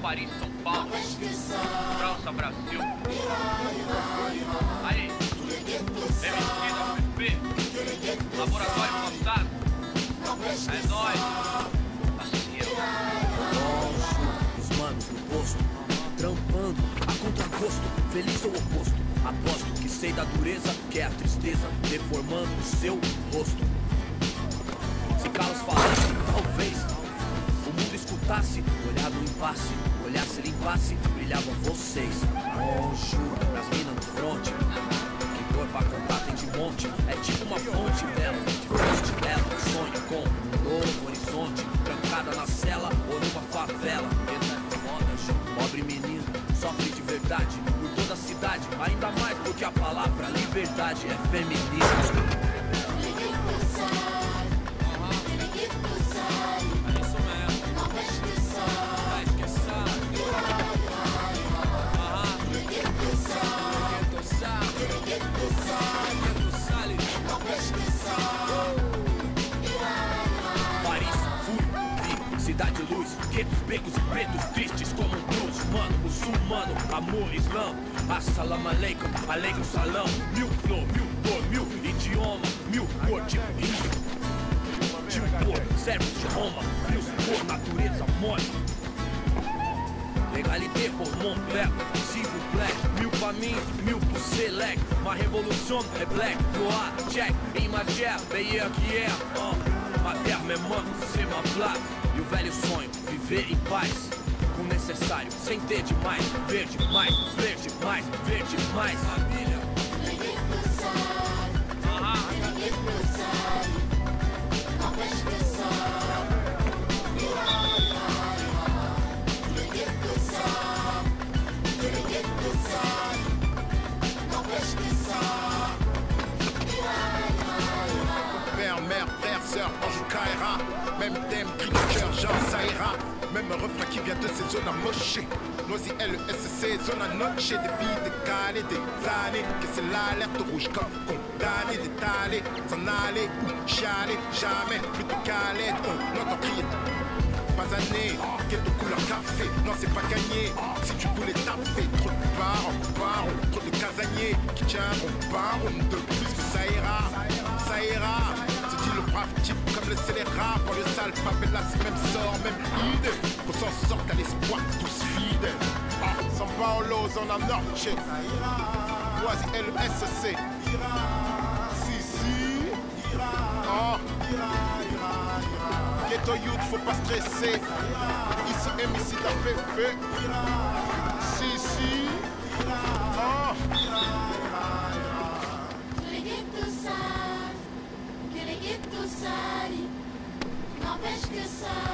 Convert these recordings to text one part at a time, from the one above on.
Paris, São Paulo, França, Brasil. Aí, MC da UFP, Laboratório Fantasma. É nóis, parceiro. Os manos no posto, trampando a contragosto, feliz ou oposto. Aposto que sei da dureza, que é a tristeza, deformando o seu rosto. Se Carlos falasse, talvez escutasse, olhar no impasse, olhar se limpasse, brilhavam vocês. Monjo, nas minas no fronte, que cor pra cantar tem de monte, é tipo uma fonte dela, de frente dela, um sonho com um novo horizonte, trancada na cela ou numa favela. É pobre menino, sofre de verdade, por toda a cidade, ainda mais do que a palavra liberdade é feminina. Luz, guetos, becos e pretos tristes como um blues, mano, muçulmano, amor, islã, assalamu alaikum, alegre salão, mil flor, mil cor, mil idioma, mil cor, tipo índio, tipo cor, servos de Roma, frios por natureza, mole. Legalité pour mon père, s'il vous. Mil pra mim, mil pro select. Ma révolution é black, noir, check. Imagère, meilleur que hier. Uh. Ma terre, mes mains, c'est ma place. Velho sonho, viver em paz. O necessário, sem ter demais. Verde mais, verde mais, verde mais. Família. Père, mère, frère, sœur, ange ou caïra Même thème, cri genre ça ira Même refrain qui vient de ces zones amochées. Noisy LSC, zone à noche Des vies décalées, des années. Que c'est l'alerte rouge comme condamné D'étaler, s'en aller ou chialer Jamais plus de calais, on entend crier. Pas anné, quelle de couleur café, non c'est pas gagné. Si tu voulais taper, trop de parents, parents, trop de casaniers Qui tiendront pas, on de plus que ça ira, ça ira dit le brave type le scélérat Pour le sale favela, c'est même sort, même idée Qu'on s'en sorte à l'espoir, tous fidèles Ah, San Paolo, zona norte Loisy LSC Si, si Oh Ghetto youth, faut pas stresser. Ici, M, ici, t'as fait fait. Si, si. Oh. Ghettos salient, n'empêche que ça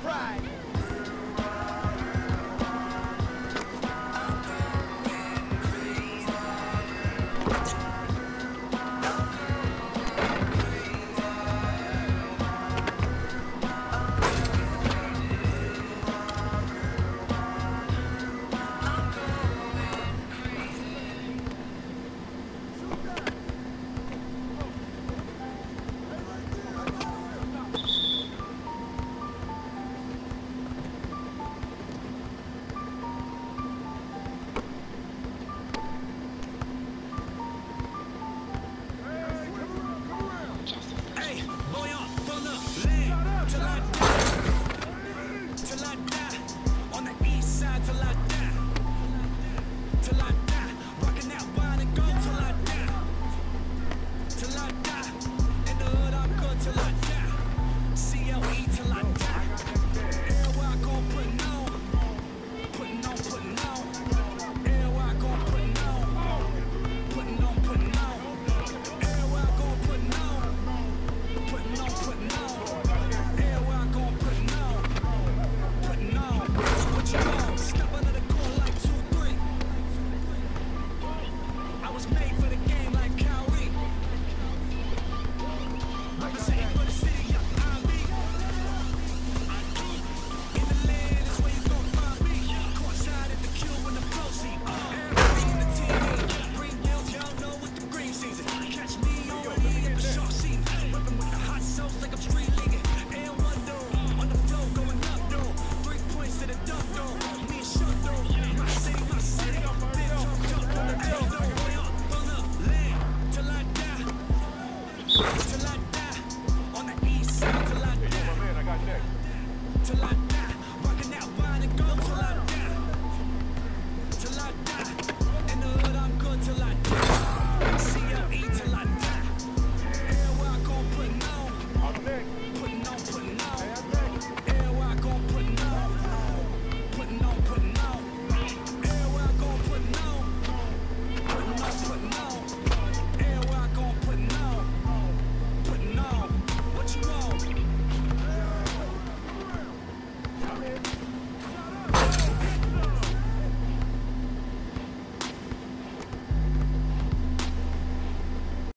pride.